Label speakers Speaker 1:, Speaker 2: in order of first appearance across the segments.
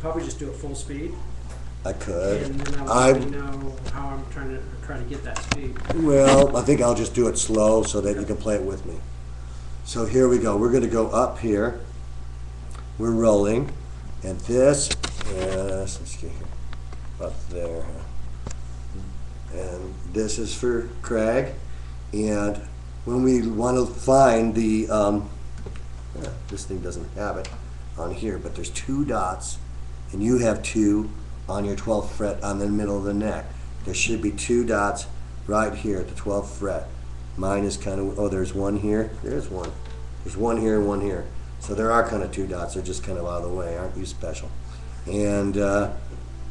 Speaker 1: probably just do it full speed,
Speaker 2: I could.
Speaker 1: and then I'll
Speaker 2: I,
Speaker 1: let know how I'm trying to, try to get that speed.
Speaker 2: well, I think I'll just do it slow so that you can play it with me. So here we go. We're gonna go up here. We're rolling, and this is, let's get here, up there. And this is for Greg. And when we want to find the, um, yeah, this thing doesn't have it on here, but there's two dots, and you have two on your 12th fret on the middle of the neck. There should be two dots right here at the 12th fret. Mine is kind of, oh, there's one here. There's one. There's one here and one here. So there are kind of two dots. They're just kind of out of the way. Aren't you special? And uh,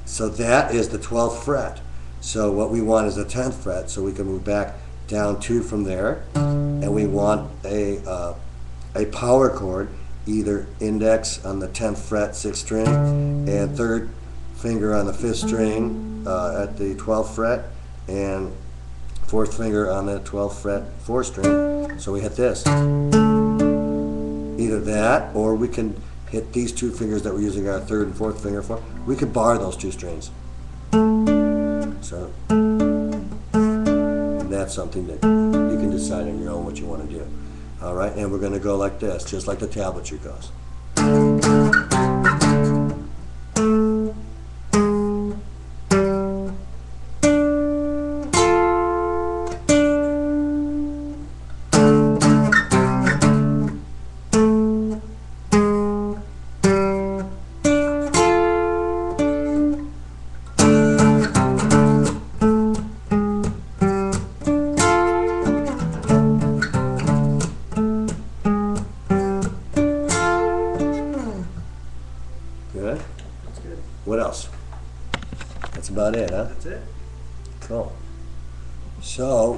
Speaker 2: so that is the 12th fret. So what we want is the 10th fret, so we can move back down two from there. And we want a, uh, a power chord, either index on the 10th fret, 6th string, and third finger on the 5th string uh, at the 12th fret, and fourth finger on the 12th fret, 4th string. So we hit this. Either that, or we can hit these two fingers that we're using our third and fourth finger for. We could bar those two strings. So that's something that you can decide on your own what you want to do. All right, and we're going to go like this, just like the tablature goes. Good.
Speaker 1: That's good.
Speaker 2: What else? That's about it, huh?
Speaker 1: That's it.
Speaker 2: Cool. So